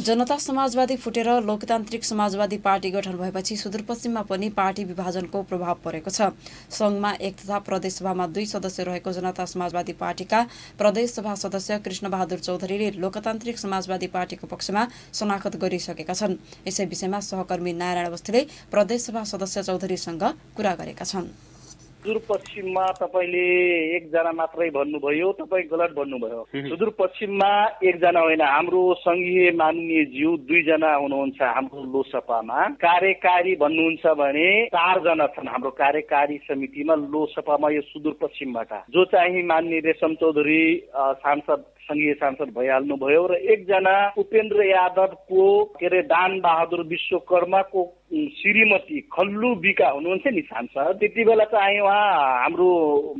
जनता समाजवादी फुटेर लोकतान्त्रिक समाजवादी पार्टी गठन भएपछि सुदूरपश्चिममा पनि पार्टी विभाजनको प्रभाव परेको छ। सङ्घमा एक तथा प्रदेशसभामा दुई सदस्य रहेको जनता समाजवादी पार्टीका प्रदेशसभा सदस्य कृष्णबहादुर चौधरीले लोकतान्त्रिक समाजवादी पार्टीको पक्षमा शनाखत गरिसकेका छन्। यसै विषयमा सहकर्मी नारायण अवस्थीले प्रदेशसभा सदस्य चौधरीसँग कुरा गरेका छन्। सुदूरपश्चिममा तपाईँले एकजना मात्रै भन्नुभयो तपाईँ गलत भन्नुभयो। सुदूरपश्चिममा एकजना होइन हाम्रो सङ्घीय माननीय ज्यू दुईजना हुनुहुन्छ हाम्रो लोसपामा। कार्यकारी भन्नुहुन्छ भने चारजना छन् हाम्रो कार्यकारी समितिमा लोसपामा यो सुदूरपश्चिमबाट। जो चाहिँ माननीय रेशम चौधरी सांसद सङ्घीय सांसद भइहाल्नुभयो र एकजना उपेन्द्र यादवको के अरे दान बहादुर विश्वकर्माको श्रीमती खल्लु बिका हुनुहुन्छ नि सांसद। त्यति बेला चाहिँ उहाँ हाम्रो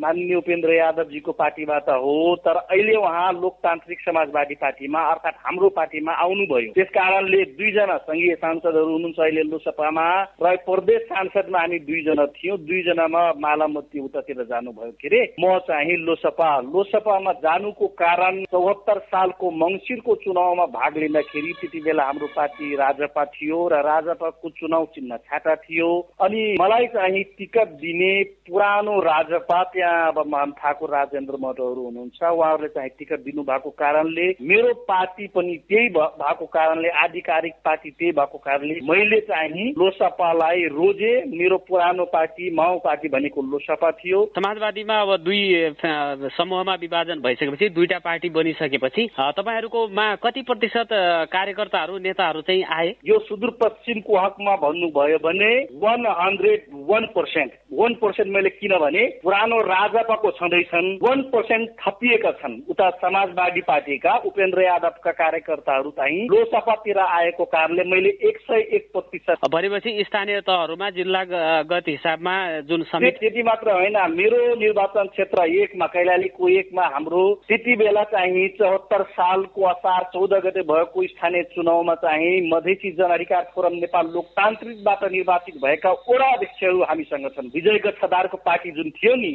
माननीय उपेन्द्र यादवजीको पार्टीबाट हो तर अहिले उहाँ लोकतान्त्रिक समाजवादी पार्टीमा अर्थात् हाम्रो पार्टीमा आउनुभयो। त्यस कारणले दुईजना सङ्घीय सांसदहरू हुनुहुन्छ अहिले लोकसभामा र प्रदेश सांसदमा हामी दुईजना थियौँ। दुईजनामा मालामती उतातिर जानुभयो के अरे म चाहिँ लोसपा लोसपामा जानुको कारण चौहत्तर सालको मङ्सिरको चुनावमा भाग लिँदाखेरि त्यति बेला हाम्रो पार्टी राजपा थियो र राजपाको चुनाव चिन्ह छाटा थियो। अनि मलाई चाहिँ टिकट दिने पुरानो राजपा त्यहाँ अब मान ठाकुर राजेन्द्र मठहरू हुनुहुन्छ उहाँहरूले चाहिँ टिकट दिनु भएको कारणले मेरो पार्टी पनि त्यही भएको कारणले आधिकारिक पार्टी त्यही भएको कारणले मैले चाहिँ लोसपालाई रोजे मेरो पुरानो पार्टी माओ पार्टी भनेको लोसपा थियो। समाजवादीमा अब दुई समूहमा विभाजन भइसकेपछि दुईटा पार्टी बनिसकेपछि तपाईँहरूकोमा कति प्रतिशत कार्यकर्ताहरू नेताहरू चाहिँ आए? यो सुदूरपश्चिमको हकमा भन्नुभयो भने one hundred one percent one percent मैले किनभने पुरानो राजपाको छँदैछन्। वान पर्सेन्ट थपिएका छन्। उता समाजवादी पार्टीका उपेन्द्र यादवका कार्यकर्ताहरू चाहिँ लोकसभातिर आएको कारणले मैले एक सय एक प्रतिशत भनेपछि स्थानीय तहहरूमा जिल्लागत हिसाबमा जुन त्यति मात्र होइन। मेरो निर्वाचन क्षेत्र एकमा कैलालीको एकमा हाम्रो त्यति बेला चाहिँ चौहत्तर सालको असार चौध गते भएको स्थानीय चुनावमा चाहिँ मधेसी जनअधिकार फोरम नेपाल लोकतान्त्रिकबाट निर्वाचित भएका वडा अध्यक्षहरू हामीसँग छन्। विजय गच्छदारको पार्टी जुन थियो नि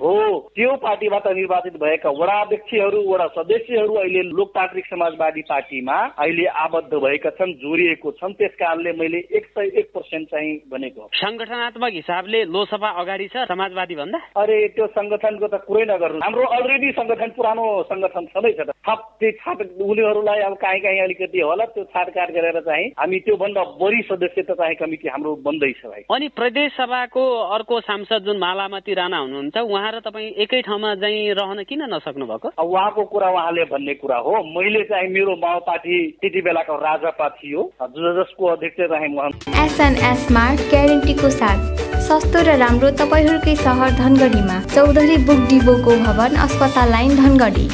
हो त्यो पार्टीबाट निर्वाचित भएका वडा अध्यक्षहरू वडा सदस्यहरू अहिले लोकतान्त्रिक समाजवादी पार्टीमा अहिले आबद्ध भएका छन् जोडिएको छन्। त्यस कारणले मैले एक सय एक पर्सेन्ट चाहिँ भनेको संगठनात्मक हिसाबले लोकसभा अगाडि छ समाजवादी भन्दा अरे त्यो संगठनको त कुरै नगर्नु। हाम्रो अलरेडी संगठन पुरानो संगठन छँदैछ त। थप त्यो छाट उनीहरूलाई अब काहीँ काहीँ अलिकति होला त्यो छाटकाट गरेर चाहिँ हामी त्योभन्दा बढी सदस्यता चाहिँ कमिटी हाम्रो बन्दैछ भाइ। अनि प्रदेश सभाको अर्को सांसद जुन मालामती राणा हुनुहुन्छ उहाँ र तपाईँ एकै ठाउँमा चाहिँ रहन किन नसक्नु भएको उहाँको कुरा उहाँले भन्ने कुरा हो। मैले चाहिँ मेरो माओ पार्टी त्यति बेलाको राजापा थियो। जसको अध्यक्ष चाहिँ एसएनएस स्मार्ट ग्यारेन्टीको साथ। सस्तो र राम्रो तपाईँहरूकै सहर धनगढीमा। चौधरी बुक डिपोको भवन अस्पताल लाइन धनगढी।